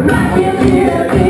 Right in here,